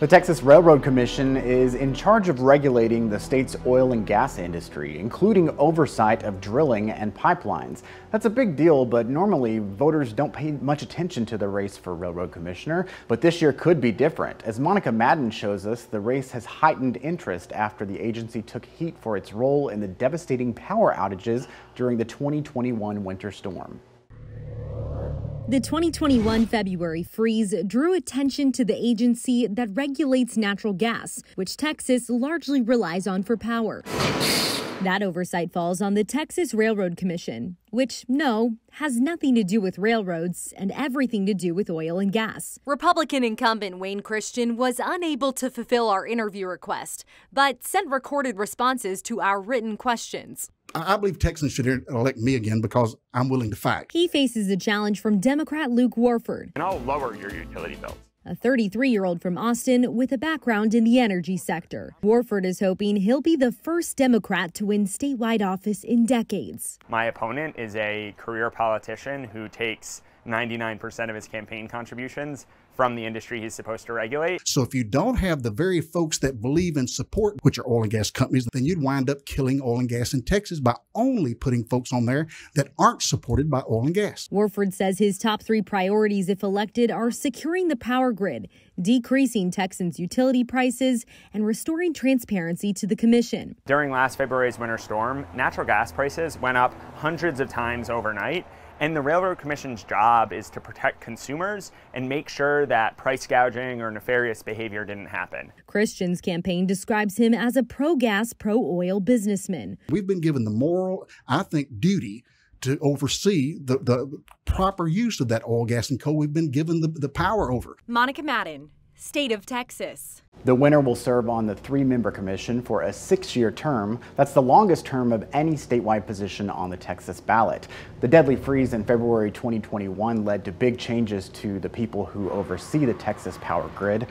The Texas Railroad Commission is in charge of regulating the state's oil and gas industry, including oversight of drilling and pipelines. That's a big deal, but normally voters don't pay much attention to the race for Railroad Commissioner. But this year could be different. As Monica Madden shows us, the race has heightened interest after the agency took heat for its role in the devastating power outages during the 2021 winter storm. The 2021 February freeze drew attention to the agency that regulates natural gas, which Texas largely relies on for power. That oversight falls on the Texas Railroad Commission, which, no, has nothing to do with railroads and everything to do with oil and gas. Republican incumbent Wayne Christian was unable to fulfill our interview request, but sent recorded responses to our written questions. I believe Texans should elect me again because I'm willing to fight. He faces a challenge from Democrat Luke Warford. And I'll lower your utility bills. A 33 year old from Austin with a background in the energy sector. Warford is hoping he'll be the first Democrat to win statewide office in decades. My opponent is a career politician who takes 99% of his campaign contributions from the industry he's supposed to regulate. So if you don't have the very folks that believe and support, which are oil and gas companies, then you'd wind up killing oil and gas in Texas by only putting folks on there that aren't supported by oil and gas. Warford says his top three priorities, if elected, are securing the power grid, decreasing Texans' utility prices, and restoring transparency to the commission. During last February's winter storm, natural gas prices went up hundreds of times overnight. And the Railroad Commission's job is to protect consumers and make sure that price gouging or nefarious behavior didn't happen. Christian's campaign describes him as a pro gas, pro oil businessman. We've been given the moral, I think, duty to oversee the, the proper use of that oil, gas, and coal we've been given the, the power over. Monica Madden, State of Texas. The winner will serve on the three member commission for a six year term. That's the longest term of any statewide position on the Texas ballot. The deadly freeze in February 2021 led to big changes to the people who oversee the Texas power grid.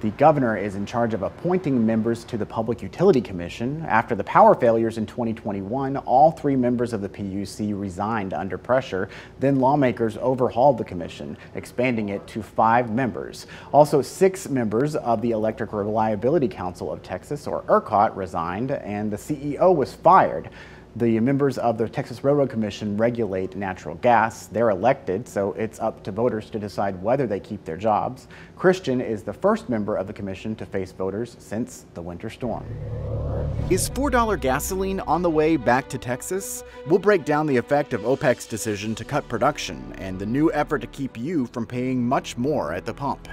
The governor is in charge of appointing members to the Public Utility Commission. After the power failures in 2021, all three members of the PUC resigned under pressure. Then lawmakers overhauled the commission, expanding it to five members. Also, six members of the Electric Reliability Council of Texas, or ERCOT, resigned, and the CEO was fired. The members of the Texas Railroad Commission regulate natural gas. They're elected, so it's up to voters to decide whether they keep their jobs. Christian is the first member of the commission to face voters since the winter storm. Is $4 gasoline on the way back to Texas? We'll break down the effect of OPEC's decision to cut production and the new effort to keep you from paying much more at the pump.